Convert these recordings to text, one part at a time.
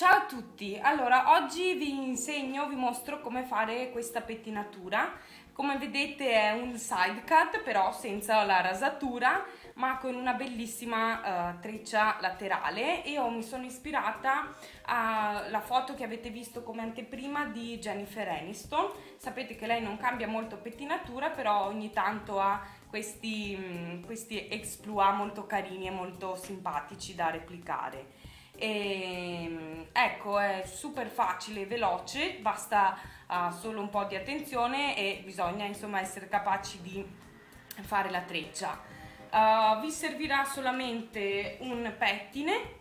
Ciao a tutti, allora oggi vi insegno, vi mostro come fare questa pettinatura. Come vedete è un side cut però senza la rasatura ma con una bellissima uh, treccia laterale. E mi sono ispirata alla foto che avete visto come anteprima di Jennifer Aniston. Sapete che lei non cambia molto pettinatura però ogni tanto ha questi, mm, questi exploit molto carini e molto simpatici da replicare e, ehm, ecco, è super facile e veloce, basta uh, solo un po' di attenzione e bisogna insomma essere capaci di fare la treccia. Uh, vi servirà solamente un pettine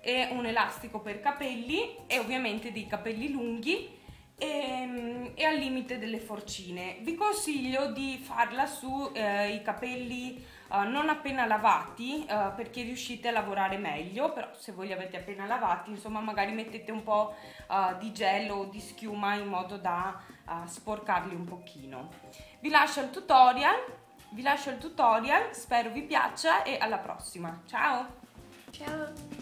e un elastico per capelli e ovviamente dei capelli lunghi e, ehm, e, al limite delle forcine. Vi consiglio di farla sui eh, capelli uh, non appena lavati uh, perché riuscite a lavorare meglio, però se voi li avete appena lavati, insomma magari mettete un po' uh, di gel o di schiuma in modo da sporcarli un pochino. Vi lascio il tutorial, vi lascio il tutorial, spero vi piaccia e alla prossima. Ciao! Ciao!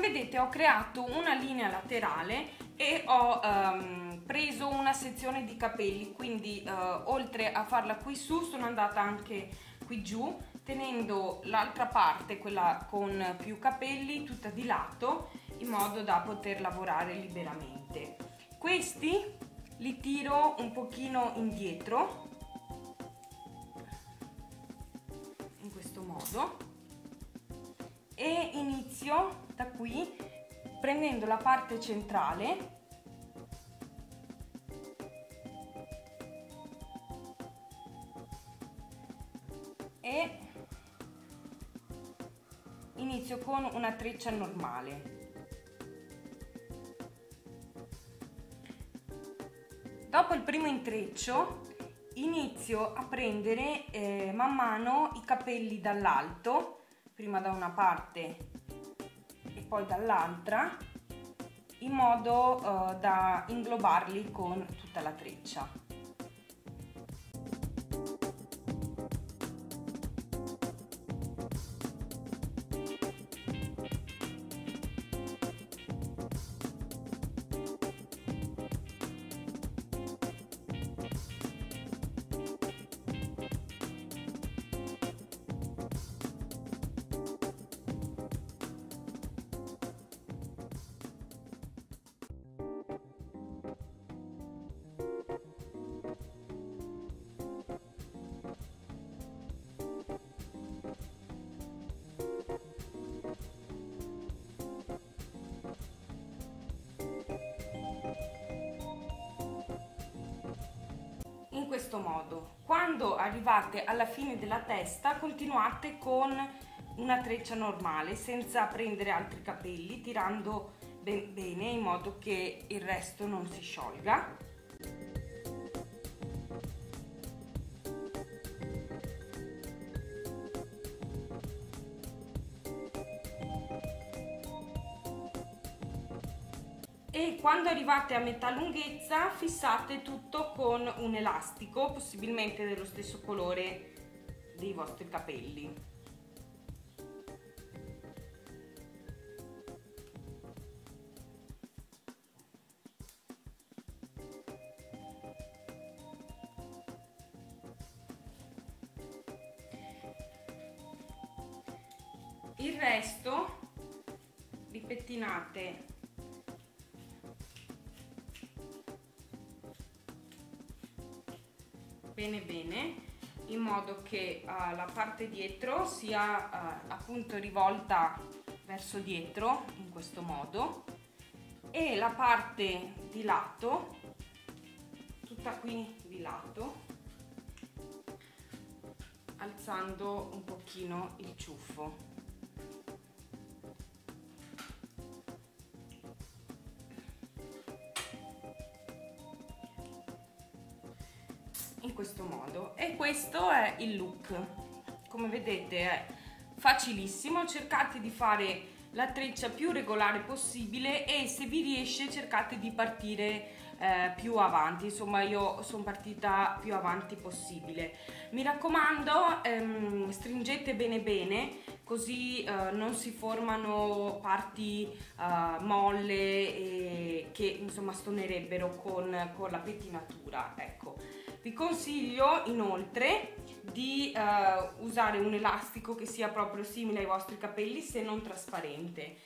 Vedete ho creato una linea laterale e ho um, preso una sezione di capelli quindi uh, oltre a farla qui su sono andata anche qui giù tenendo l'altra parte quella con più capelli tutta di lato in modo da poter lavorare liberamente. Questi li tiro un pochino indietro in questo modo e inizio da qui prendendo la parte centrale e inizio con una treccia normale. Dopo il primo intreccio inizio a prendere eh, man mano i capelli dall'alto prima da una parte poi dall'altra in modo uh, da inglobarli con tutta la treccia questo modo. Quando arrivate alla fine della testa continuate con una treccia normale senza prendere altri capelli, tirando ben bene in modo che il resto non si sciolga e quando arrivate a metà lunghezza fissate tutto con un elastico possibilmente dello stesso colore dei vostri capelli. Il resto li bene bene in modo che uh, la parte dietro sia uh, appunto rivolta verso dietro in questo modo e la parte di lato tutta qui di lato alzando un pochino il ciuffo questo modo e questo è il look come vedete è facilissimo cercate di fare la treccia più regolare possibile e se vi riesce cercate di partire eh, più avanti, insomma io sono partita più avanti possibile. Mi raccomando ehm, stringete bene bene così eh, non si formano parti eh, molle e che insomma stonerebbero con, con la pettinatura. Ecco. Vi consiglio inoltre di uh, usare un elastico che sia proprio simile ai vostri capelli se non trasparente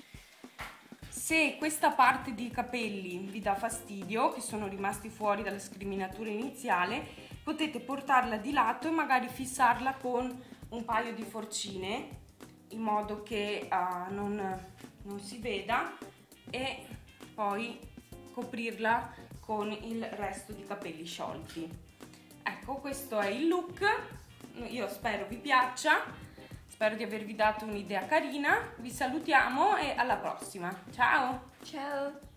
se questa parte di capelli vi dà fastidio, che sono rimasti fuori dalla scriminatura iniziale, potete portarla di lato e magari fissarla con un paio di forcine in modo che uh, non, non si veda e poi coprirla con il resto di capelli sciolti. Ecco, questo è il look, io spero vi piaccia Spero di avervi dato un'idea carina, vi salutiamo e alla prossima. Ciao! Ciao!